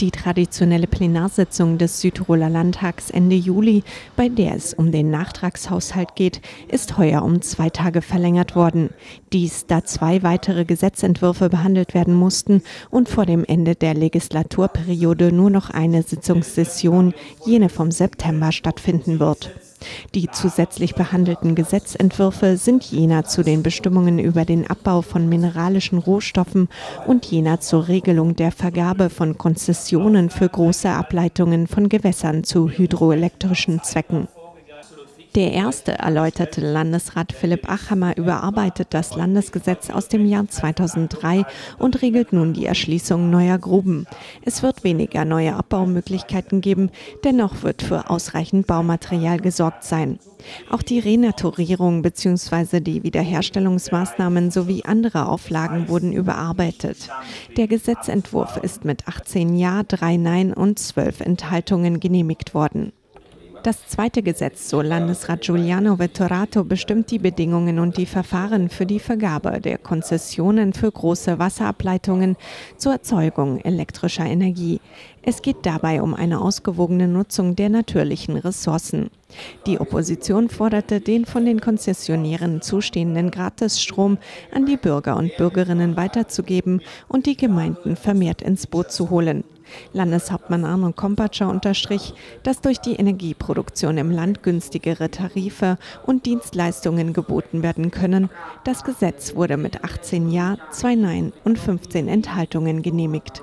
Die traditionelle Plenarsitzung des Südtiroler Landtags Ende Juli, bei der es um den Nachtragshaushalt geht, ist heuer um zwei Tage verlängert worden. Dies, da zwei weitere Gesetzentwürfe behandelt werden mussten und vor dem Ende der Legislaturperiode nur noch eine Sitzungssession, jene vom September, stattfinden wird. Die zusätzlich behandelten Gesetzentwürfe sind jener zu den Bestimmungen über den Abbau von mineralischen Rohstoffen und jener zur Regelung der Vergabe von Konzessionen für große Ableitungen von Gewässern zu hydroelektrischen Zwecken. Der erste erläuterte Landesrat Philipp Achammer überarbeitet das Landesgesetz aus dem Jahr 2003 und regelt nun die Erschließung neuer Gruben. Es wird weniger neue Abbaumöglichkeiten geben, dennoch wird für ausreichend Baumaterial gesorgt sein. Auch die Renaturierung bzw. die Wiederherstellungsmaßnahmen sowie andere Auflagen wurden überarbeitet. Der Gesetzentwurf ist mit 18 Ja, 3 Nein und 12 Enthaltungen genehmigt worden. Das zweite Gesetz, so Landesrat Giuliano Vettorato, bestimmt die Bedingungen und die Verfahren für die Vergabe der Konzessionen für große Wasserableitungen zur Erzeugung elektrischer Energie. Es geht dabei um eine ausgewogene Nutzung der natürlichen Ressourcen. Die Opposition forderte, den von den Konzessionären zustehenden Gratisstrom an die Bürger und Bürgerinnen weiterzugeben und die Gemeinden vermehrt ins Boot zu holen. Landeshauptmann Arno Kompatscher unterstrich, dass durch die Energieproduktion im Land günstigere Tarife und Dienstleistungen geboten werden können. Das Gesetz wurde mit 18 Ja, 2 Nein und 15 Enthaltungen genehmigt.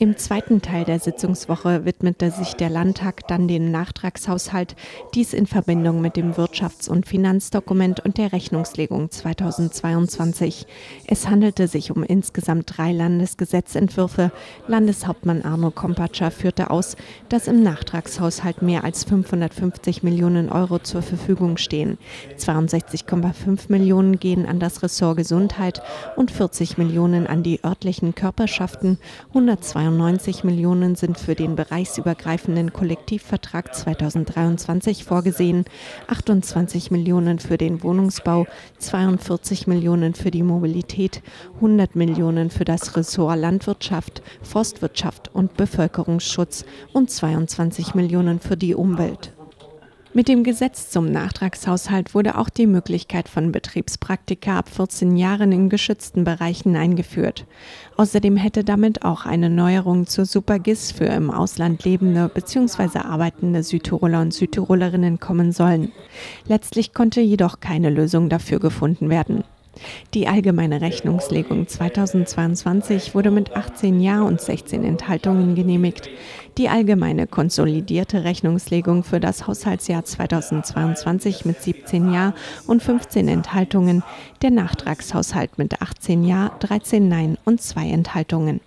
Im zweiten Teil der Sitzungswoche widmete sich der Landtag dann dem Nachtragshaushalt, dies in Verbindung mit dem Wirtschafts- und Finanzdokument und der Rechnungslegung 2022. Es handelte sich um insgesamt drei Landesgesetzentwürfe. Landeshauptmann Arno Kompatscher führte aus, dass im Nachtragshaushalt mehr als 550 Millionen Euro zur Verfügung stehen. 62,5 Millionen gehen an das Ressort Gesundheit und 40 Millionen an die örtlichen Körperschaften, 102 92 Millionen sind für den bereichsübergreifenden Kollektivvertrag 2023 vorgesehen, 28 Millionen für den Wohnungsbau, 42 Millionen für die Mobilität, 100 Millionen für das Ressort Landwirtschaft, Forstwirtschaft und Bevölkerungsschutz und 22 Millionen für die Umwelt. Mit dem Gesetz zum Nachtragshaushalt wurde auch die Möglichkeit von Betriebspraktika ab 14 Jahren in geschützten Bereichen eingeführt. Außerdem hätte damit auch eine Neuerung zur Supergis für im Ausland lebende bzw. arbeitende Südtiroler und Südtirolerinnen kommen sollen. Letztlich konnte jedoch keine Lösung dafür gefunden werden. Die allgemeine Rechnungslegung 2022 wurde mit 18 Ja und 16 Enthaltungen genehmigt. Die allgemeine konsolidierte Rechnungslegung für das Haushaltsjahr 2022 mit 17 Ja und 15 Enthaltungen, der Nachtragshaushalt mit 18 Ja, 13 Nein und 2 Enthaltungen.